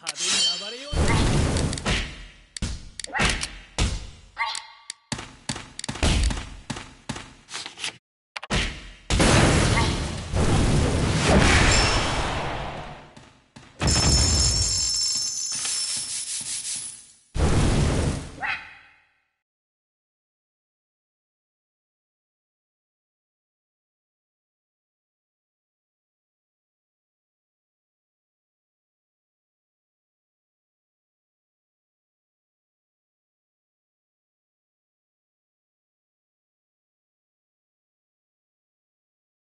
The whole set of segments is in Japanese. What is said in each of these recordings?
壁に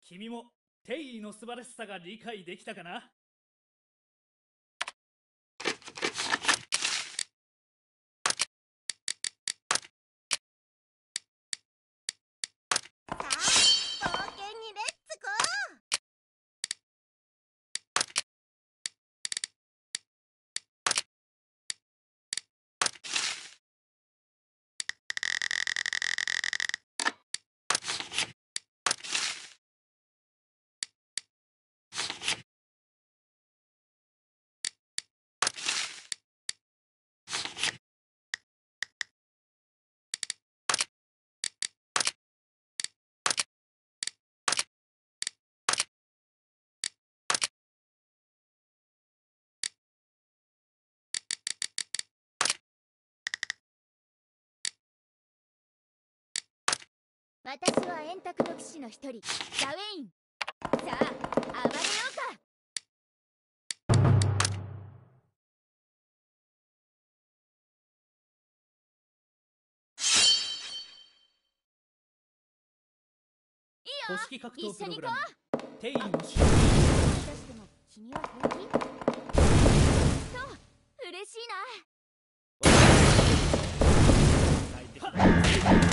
君もテイの素晴らしさが理解できたかな？私は円卓の騎士の一人ザウェイン。さあ暴れようか。公式格闘プログラム。しても君は平気そう嬉しいな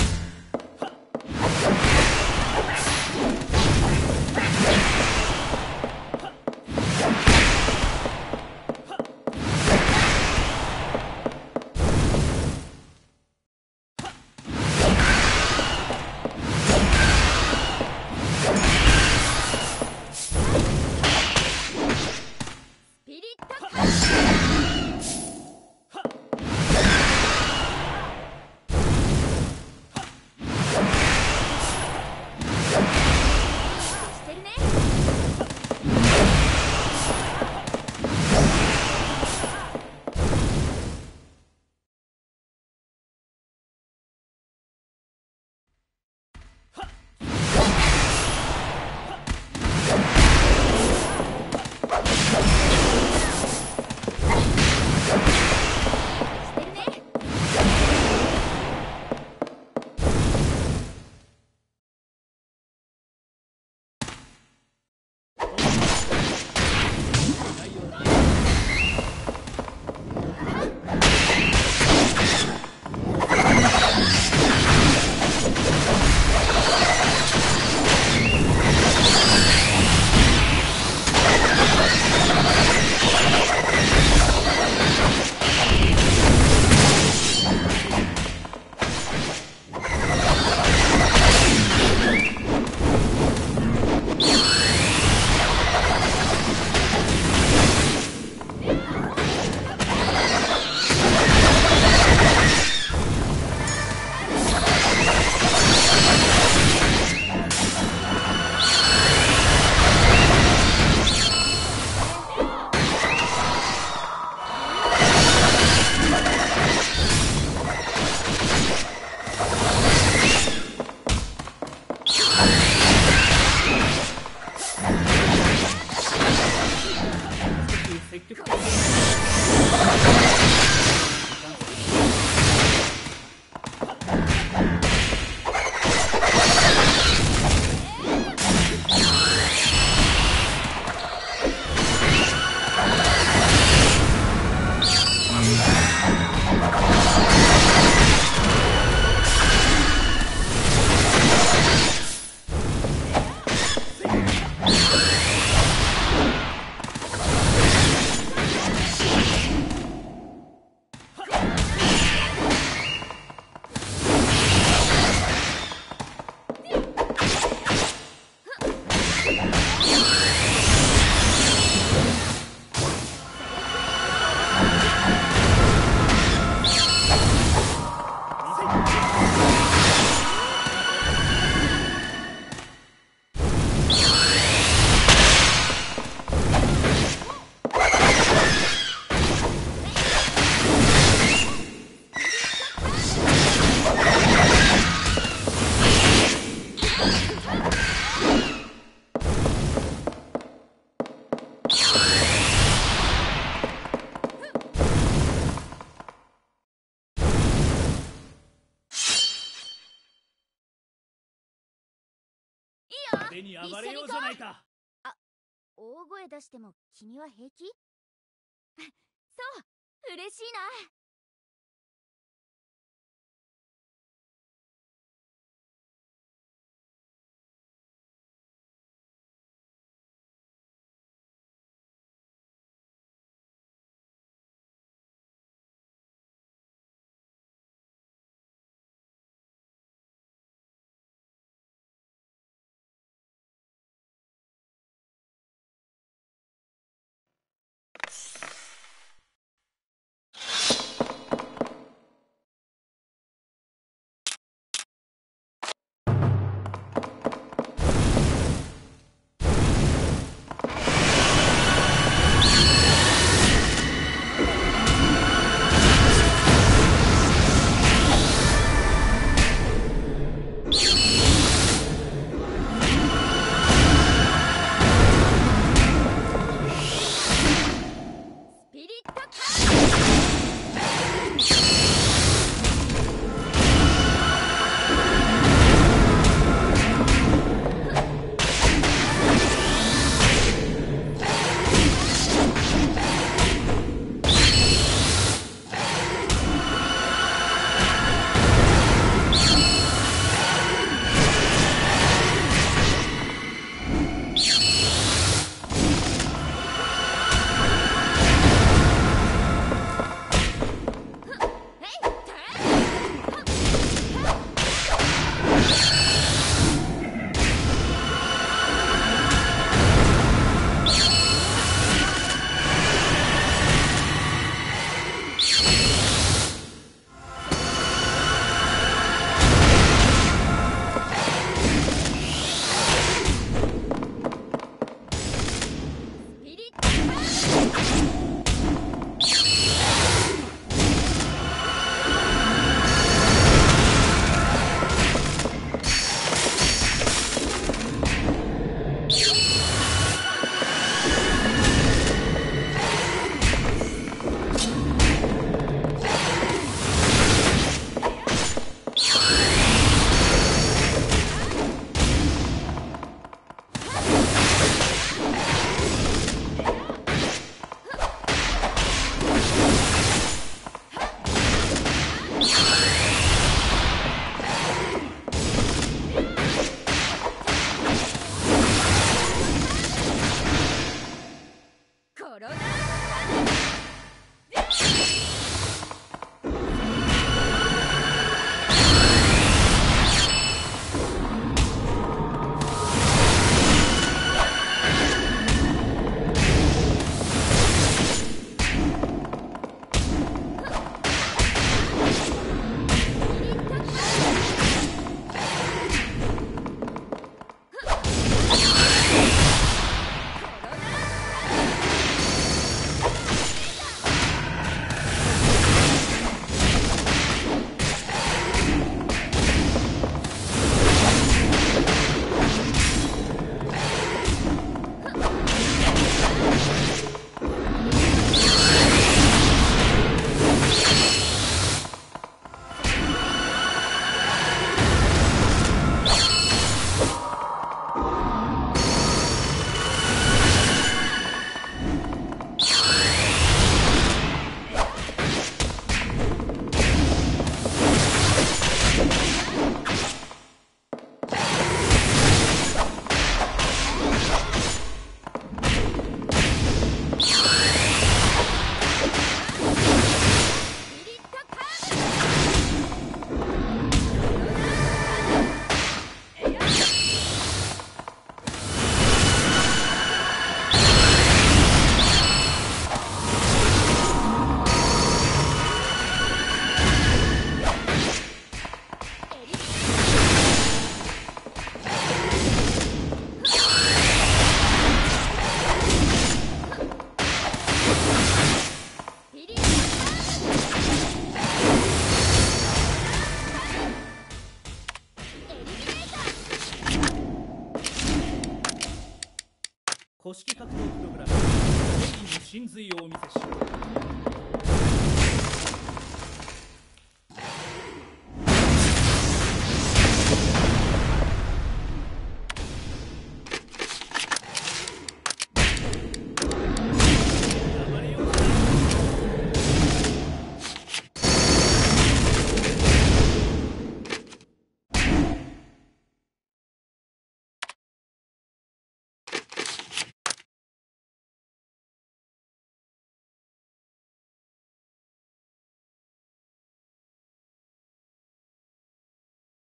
暴れようじゃないか。あ大声出しても君は平気？そう嬉しいな。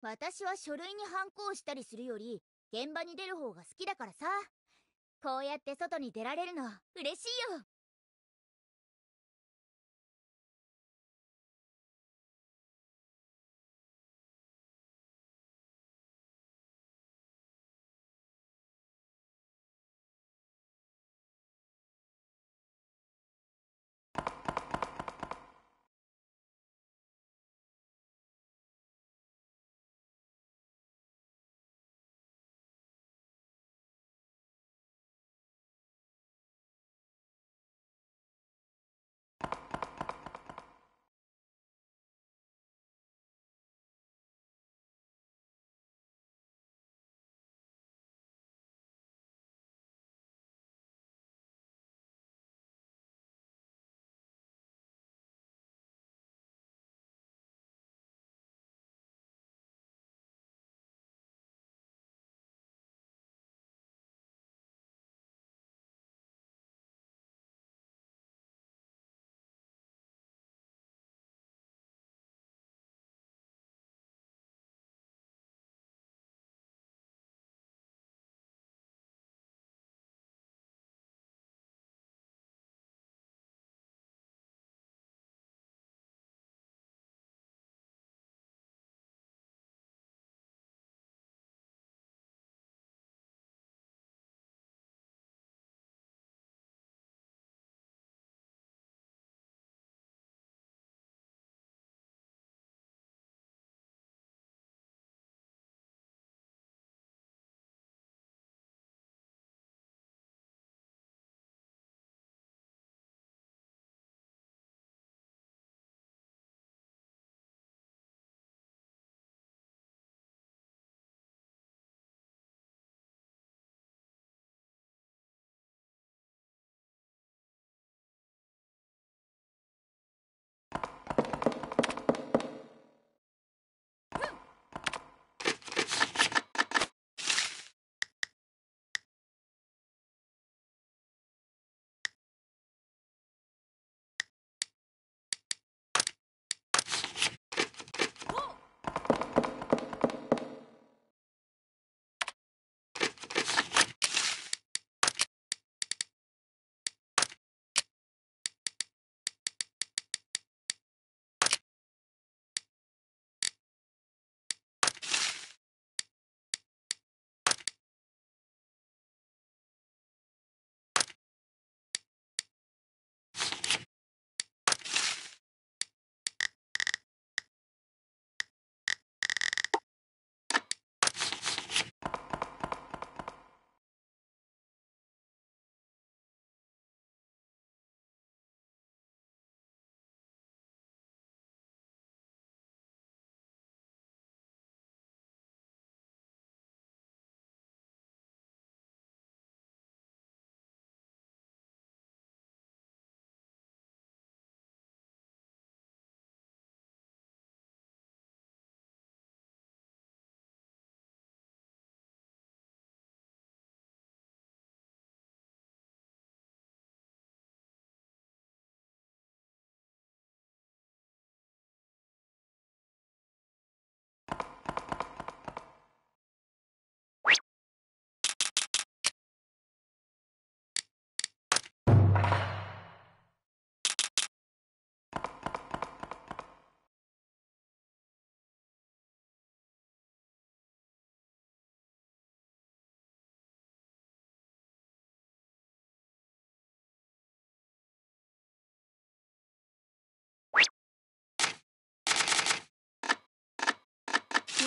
私は書類にハンコをしたりするより現場に出る方が好きだからさ。こうやって外に出られるの嬉しいよ。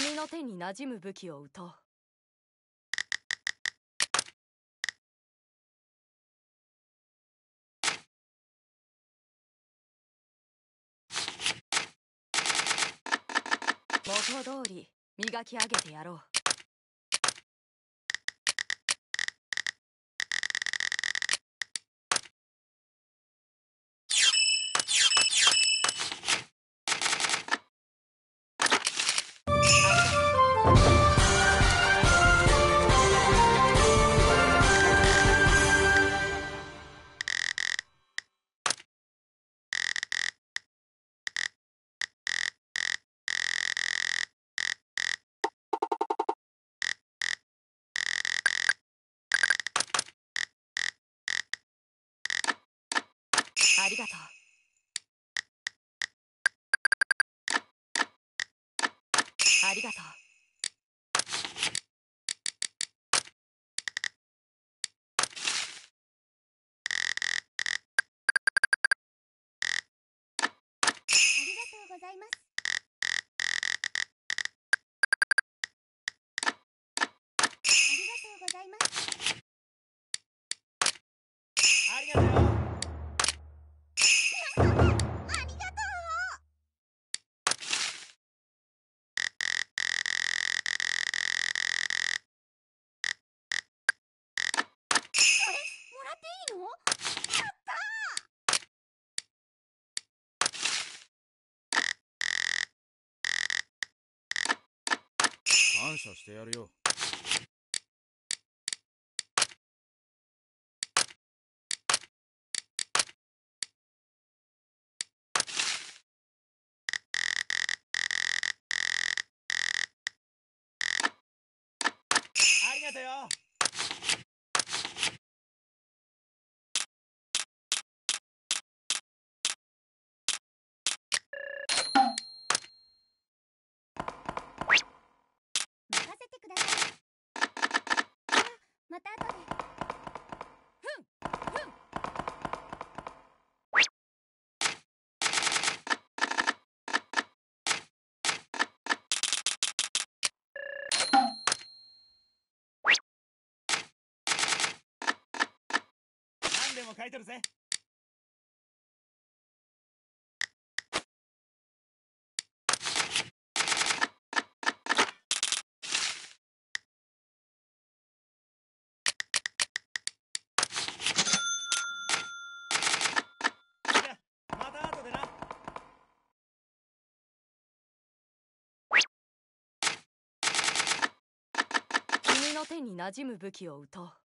君の手に馴染む武器を撃とう。元通り磨き上げてやろう。りがとう。ありがとう。ありがとうございます。感謝してやるよ。ありがとうよ任せてくださいじゃあまた後で何でも書いとるぜ。手に馴染む武器を撃とう。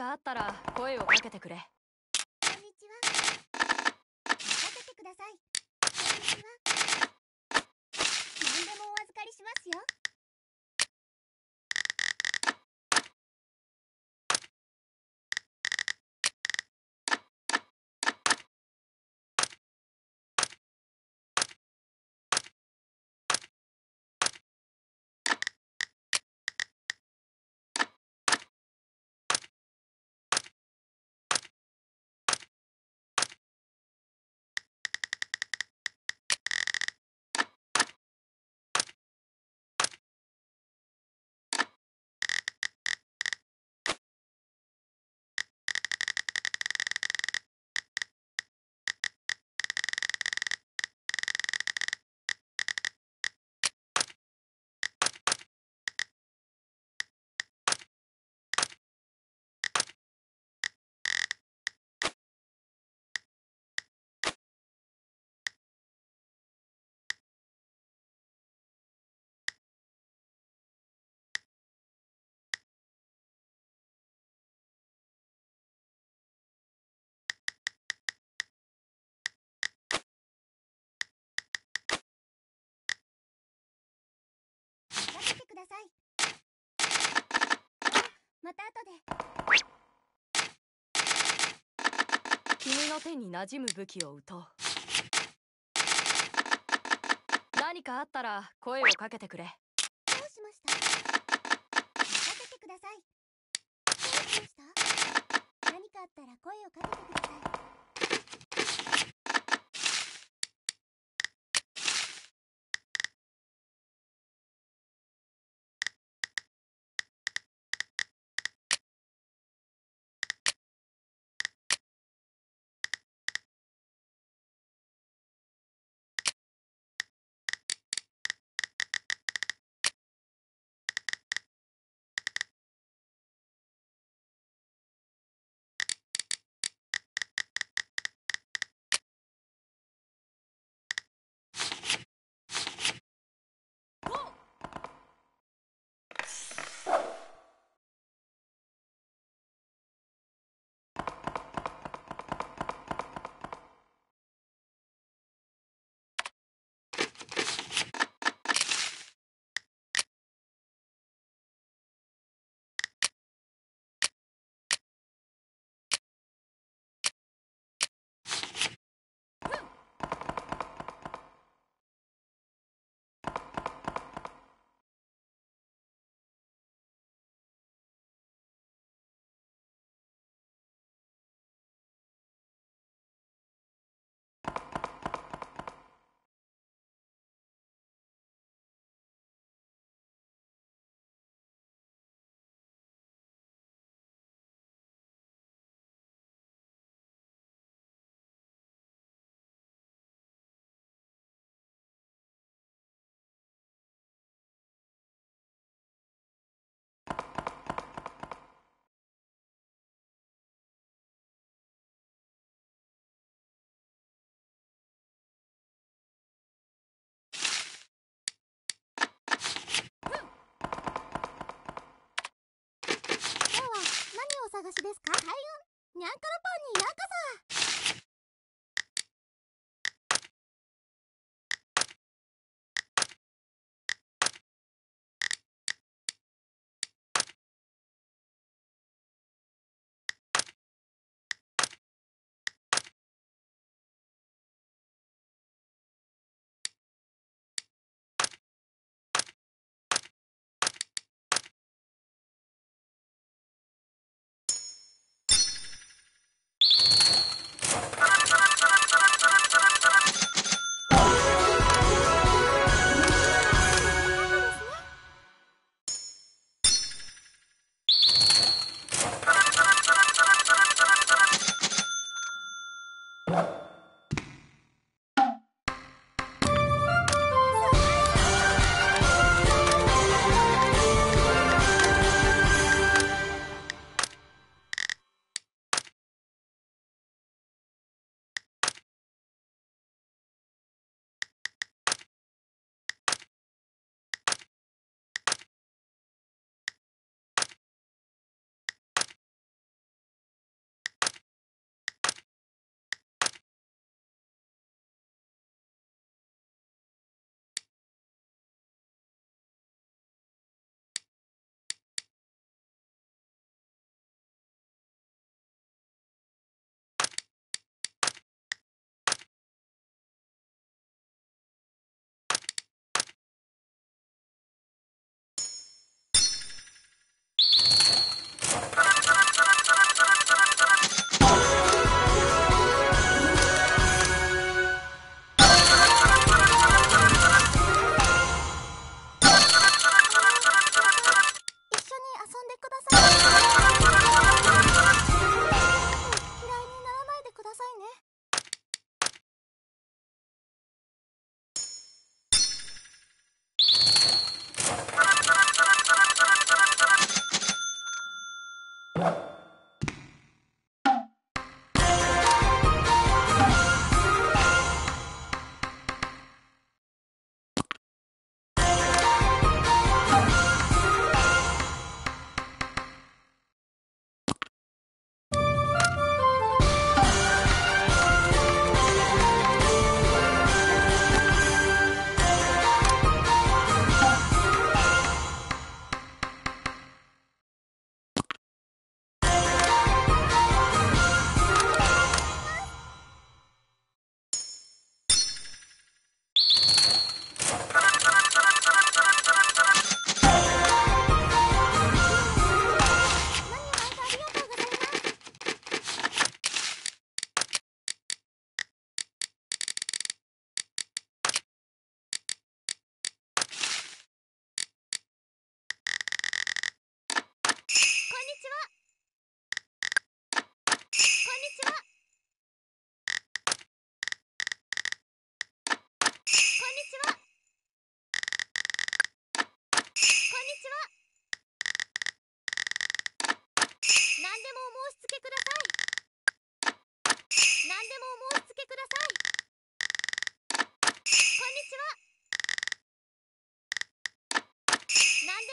かあったら声をかけてくれ。こんにちは。任せてください。こんにちは。何でもお預かりしますよ。ださい。また後で。君の手に馴染む武器を撃とう。何かあったら声をかけてくれ。どうしました？任せてください。どうしました？何かあったら声をかけてください探しですか？開運にゃんころパンにようこそ。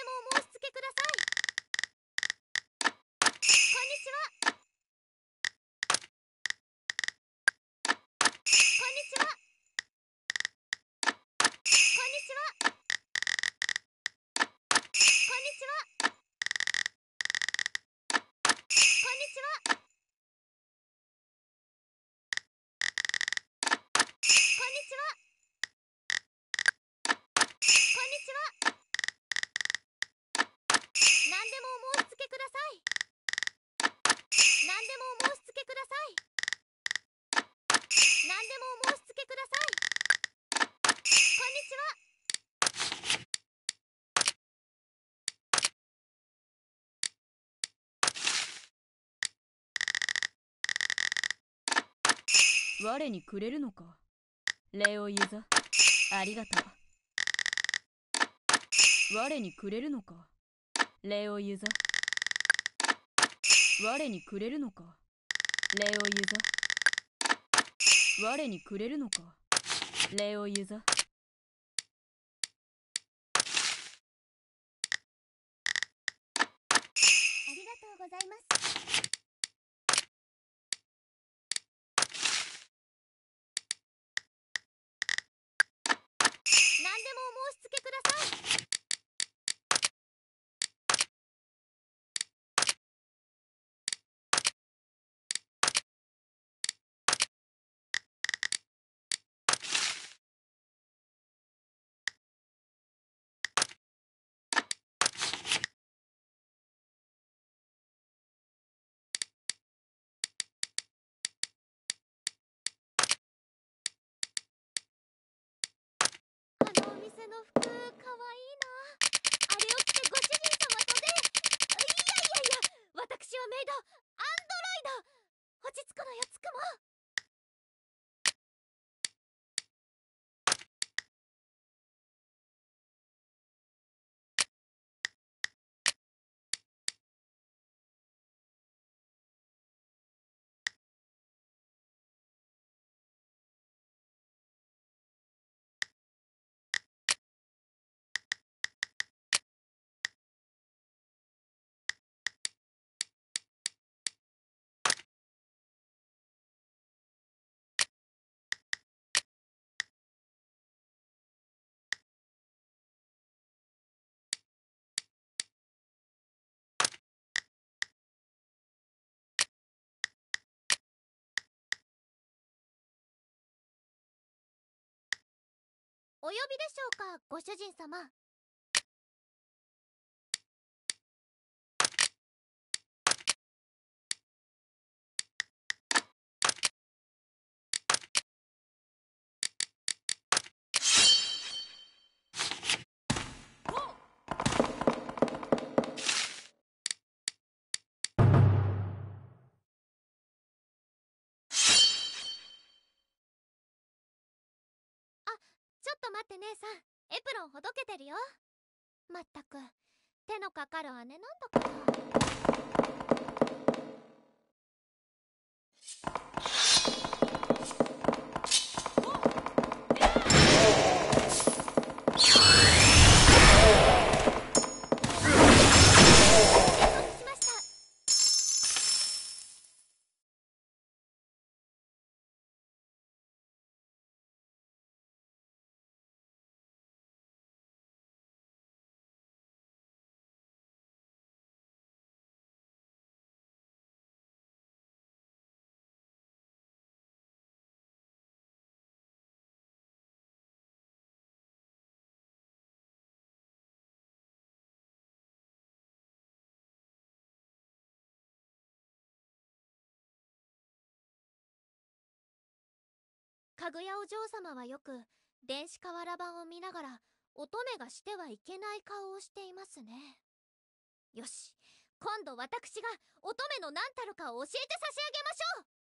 もお申し付けくださいこんにちはこんにちはこんにちはこんにちはこんにちは。こんにちは。こんにちは。何でもお申し付けください。何でもお申し付けください。何でもお申し付けください。こんにちは。我にくれるのか？レオユザありがとう。我にくれるのか？レオユザ我にくれるのか？レオユザ我にくれるのか？レオユザありがとううございます何でもお申し付けくださいあの服かわいいな。あれを着てご主人様とね。いやいやいや私はメイドアンドロイド。落ち着くのよつくも。お呼びでしょうかご主人様。ちょっと待って姉さん。エプロンほどけてるよ。まったく。手のかかる姉なんだから。かぐやお嬢様はよく電子瓦版を見ながら乙女がしてはいけない顔をしていますね。よし今度私が乙女の何たるかを教えて差し上げましょう。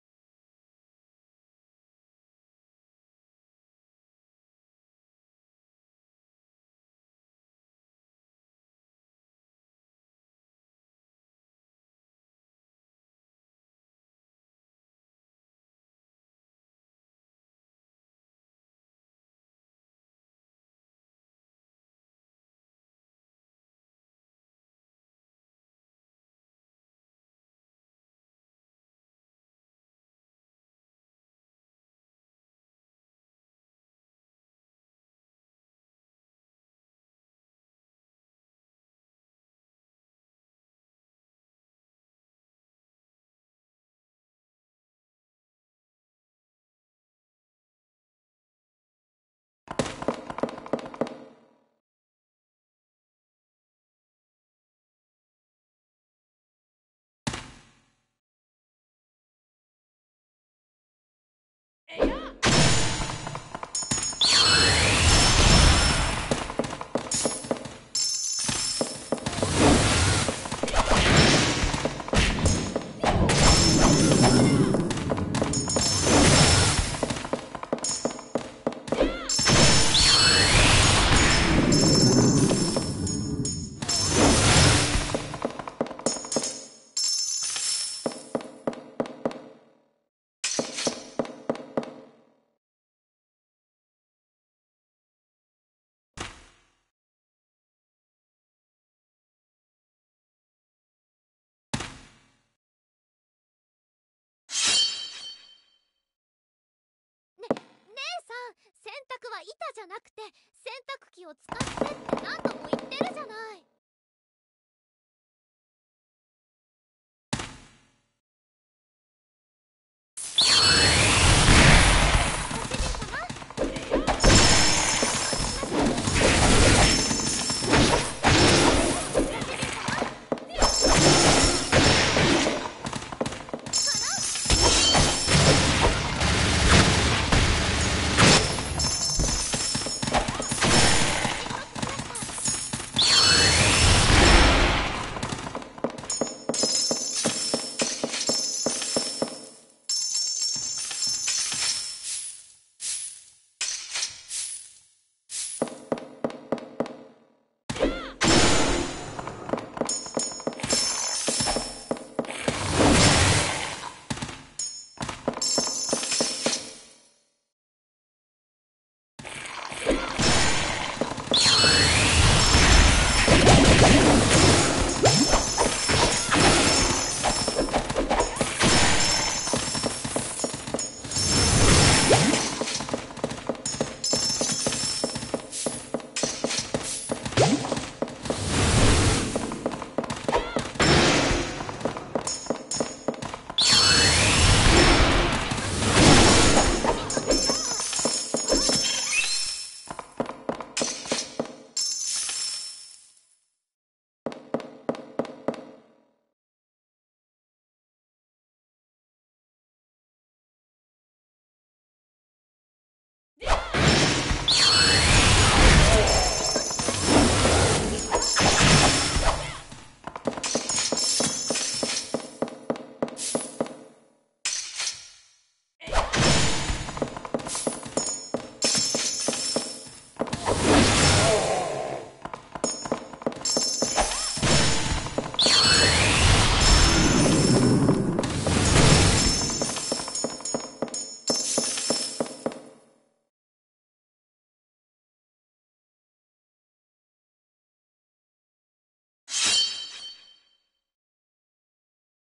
洗濯は板じゃなくて洗濯機を使ってって何度も言ってるじゃない。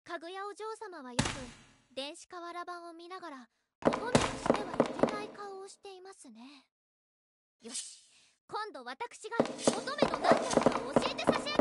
かぐやお嬢様はよく電子瓦版を見ながら乙女としてはいけない顔をしていますね。よし今度私が乙女の何なのかを教えて差し上げ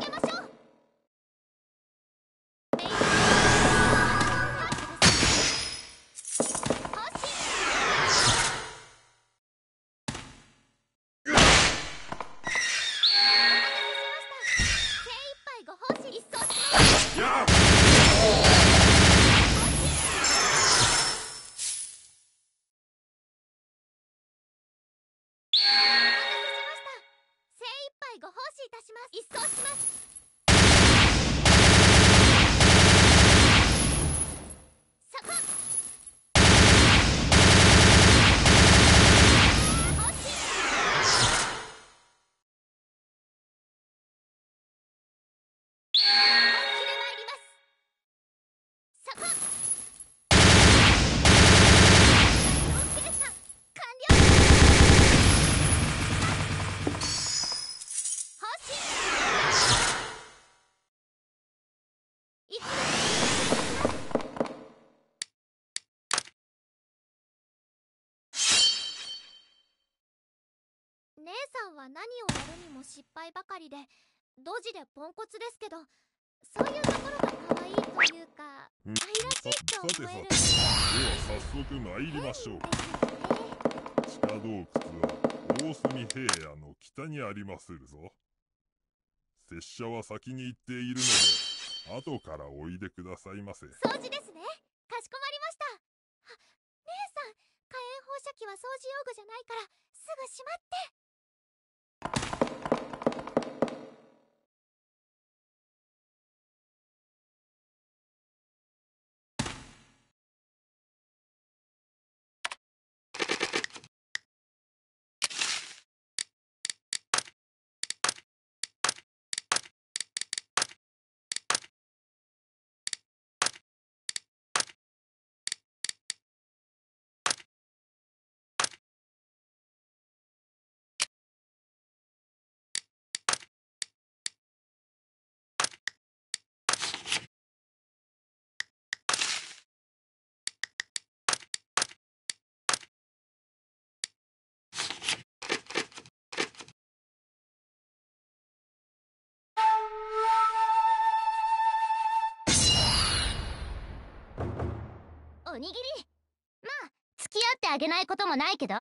さんは何をやるにも失敗ばかりでドジでポンコツですけどそういうところが可愛いというかうん。愛らしいと思える。さてさてでは早速参りましょう。ですね地下洞窟は大隅平野の北にありまするぞ。拙者は先に行っているので後からおいでくださいませ。掃除ですね。かしこまりました。あ姉さん火炎放射器は掃除用具じゃないからすぐしまっておにぎり。まあ付き合ってあげないこともないけど。